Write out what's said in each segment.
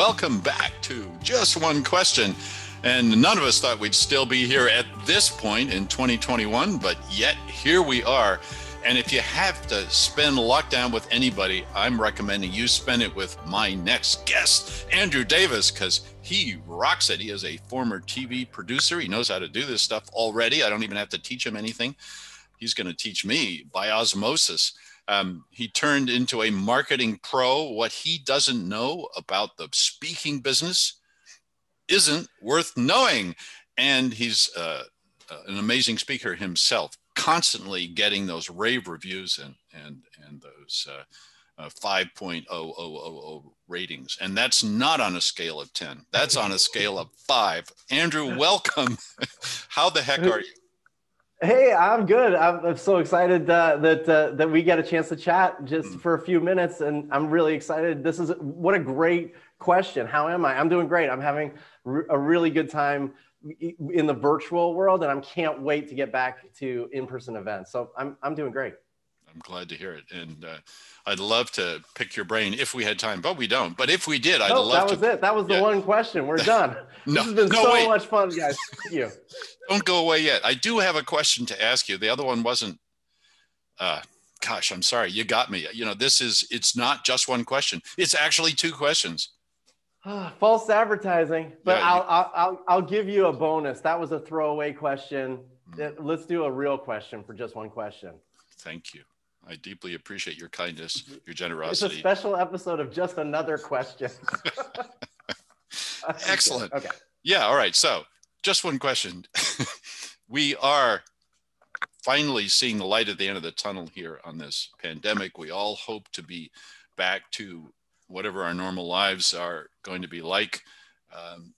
welcome back to Just One Question. And none of us thought we'd still be here at this point in 2021, but yet here we are. And if you have to spend lockdown with anybody, I'm recommending you spend it with my next guest, Andrew Davis, because he rocks it. He is a former TV producer. He knows how to do this stuff already. I don't even have to teach him anything. He's going to teach me by osmosis. Um, he turned into a marketing pro. What he doesn't know about the speaking business isn't worth knowing. And he's uh, uh an amazing speaker himself, constantly getting those rave reviews and and and those uh, uh, 5.0000 ratings. And that's not on a scale of 10. That's on a scale of five. Andrew, welcome. How the heck are you? Hey, I'm good. I'm, I'm so excited uh, that uh, that we get a chance to chat just mm. for a few minutes, and I'm really excited. This is what a great question. How am I? I'm doing great. I'm having a really good time in the virtual world, and I can't wait to get back to in-person events. So I'm I'm doing great. I'm glad to hear it, and uh, I'd love to pick your brain if we had time, but we don't. But if we did, I'd love that to. That was it. That was the yeah. one question. We're done. no, this has been no, so wait. much fun, guys. Thank you. Don't go away yet. I do have a question to ask you. The other one wasn't. Uh, gosh, I'm sorry. You got me. You know, this is. It's not just one question. It's actually two questions. False advertising, but yeah, I'll, I'll, I'll I'll give you a bonus. That was a throwaway question. Mm. Let's do a real question for just one question. Thank you. I deeply appreciate your kindness, your generosity. It's a special episode of just another question. Excellent. Okay. Yeah. All right. So, just one question. we are finally seeing the light at the end of the tunnel here on this pandemic. We all hope to be back to whatever our normal lives are going to be like. Um,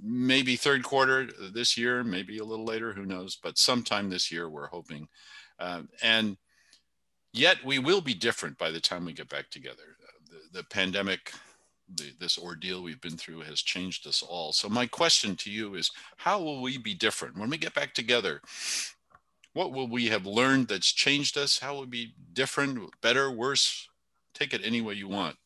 maybe third quarter this year, maybe a little later, who knows? But sometime this year, we're hoping. Um, and Yet we will be different by the time we get back together. The, the pandemic, the, this ordeal we've been through has changed us all. So my question to you is, how will we be different when we get back together? What will we have learned that's changed us? How will we be different, better, worse? Take it any way you want.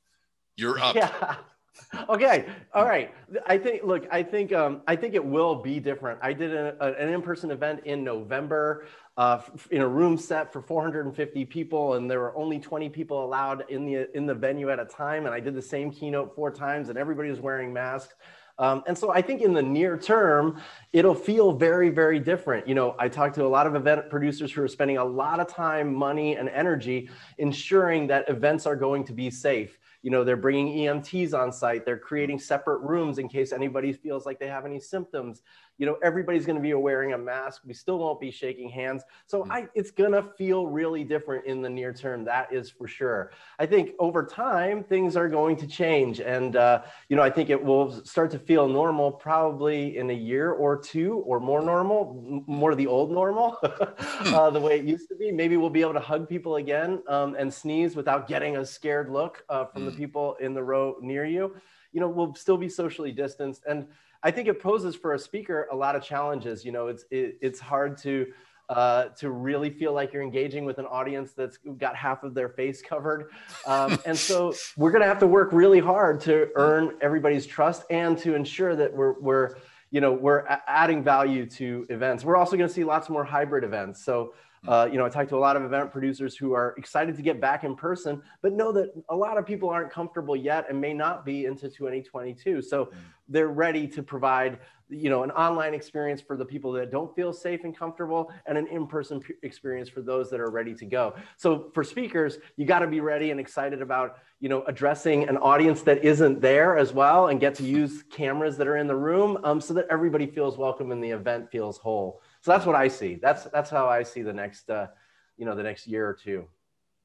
You're up. Yeah. okay all right i think look i think um, i think it will be different i did a, a, an in-person event in november uh, in a room set for 450 people, and there were only 20 people allowed in the in the venue at a time. And I did the same keynote four times, and everybody was wearing masks. Um, and so I think in the near term, it'll feel very, very different. You know, I talked to a lot of event producers who are spending a lot of time, money, and energy ensuring that events are going to be safe you know they're bringing emts on site they're creating separate rooms in case anybody feels like they have any symptoms you know everybody's going to be wearing a mask we still won't be shaking hands so mm. i it's going to feel really different in the near term that is for sure i think over time things are going to change and uh, you know i think it will start to feel normal probably in a year or two or more normal more the old normal hmm. uh, the way it used to be maybe we'll be able to hug people again um, and sneeze without getting a scared look uh, from the hmm. people in the row near you you know we'll still be socially distanced and I think it poses for a speaker a lot of challenges. You know, it's it, it's hard to uh, to really feel like you're engaging with an audience that's got half of their face covered. Um, and so we're going to have to work really hard to earn everybody's trust and to ensure that we're, we're you know, we're adding value to events. We're also going to see lots more hybrid events. So uh, you know, I talked to a lot of event producers who are excited to get back in person, but know that a lot of people aren't comfortable yet and may not be into 2022. So mm. they're ready to provide, you know, an online experience for the people that don't feel safe and comfortable, and an in-person experience for those that are ready to go. So for speakers, you got to be ready and excited about, you know, addressing an audience that isn't there as well, and get to use cameras that are in the room, um, so that everybody feels welcome and the event feels whole. So that's what I see. That's that's how I see the next uh, you know the next year or two.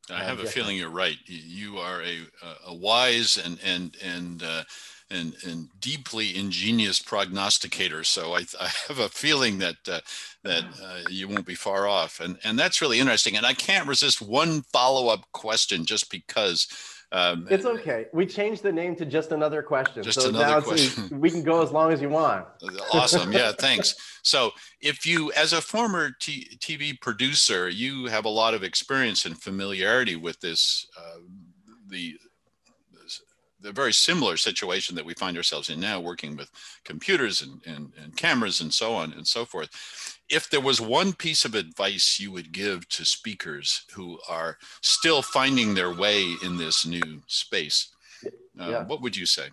I have uh, a feeling you're right. You are a, a wise and and and uh, and and deeply ingenious prognosticator. So I, I have a feeling that uh, that uh, you won't be far off, and and that's really interesting. And I can't resist one follow up question, just because um, it's okay. We changed the name to just another question. Just so another question. we can go as long as you want. awesome. Yeah. Thanks. So, if you, as a former t- TV producer, you have a lot of experience and familiarity with this, uh, the the very similar situation that we find ourselves in now, working with computers and, and, and cameras and so on and so forth. If there was one piece of advice you would give to speakers who are still finding their way in this new space, uh, yeah. what would you say?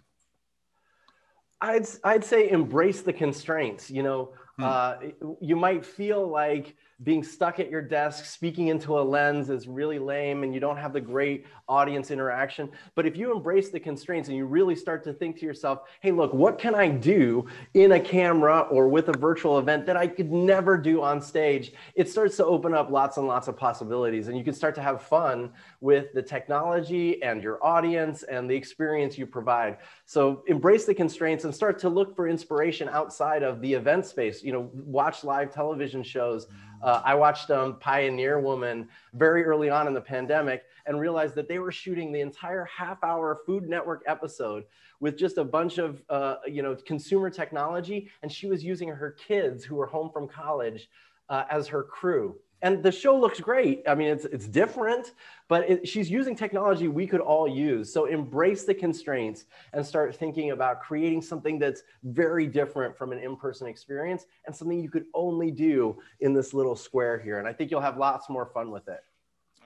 I'd I'd say embrace the constraints. You know, hmm. uh, you might feel like being stuck at your desk speaking into a lens is really lame and you don't have the great audience interaction. But if you embrace the constraints and you really start to think to yourself hey look what can i do in a camera or with a virtual event that i could never do on stage? It starts to open up lots and lots of possibilities and you can start to have fun with the technology and your audience and the experience you provide. So embrace the constraints and start to look for inspiration outside of the event space you know watch live television shows. Uh, I watched um, Pioneer Woman very early on in the pandemic and realized that they were shooting the entire half hour Food Network episode with just a bunch of uh, you know consumer technology, and she was using her kids who were home from college uh, as her crew and the show looks great. I mean, it's it's different, but it, she's using technology we could all use. So embrace the constraints and start thinking about creating something that's very different from an in-person experience and something you could only do in this little square here. And I think you'll have lots more fun with it.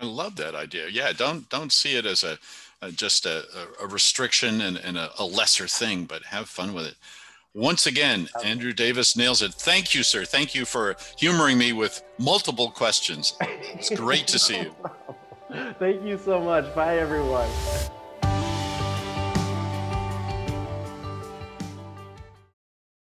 I love that idea. Yeah, don't don't see it as a, a just a, a, restriction and, and a, a lesser thing, but have fun with it. Once again, Andrew Davis nails it. Thank you, sir. Thank you for humoring me with multiple questions. It's great to see you. Thank you so much. Bye, everyone.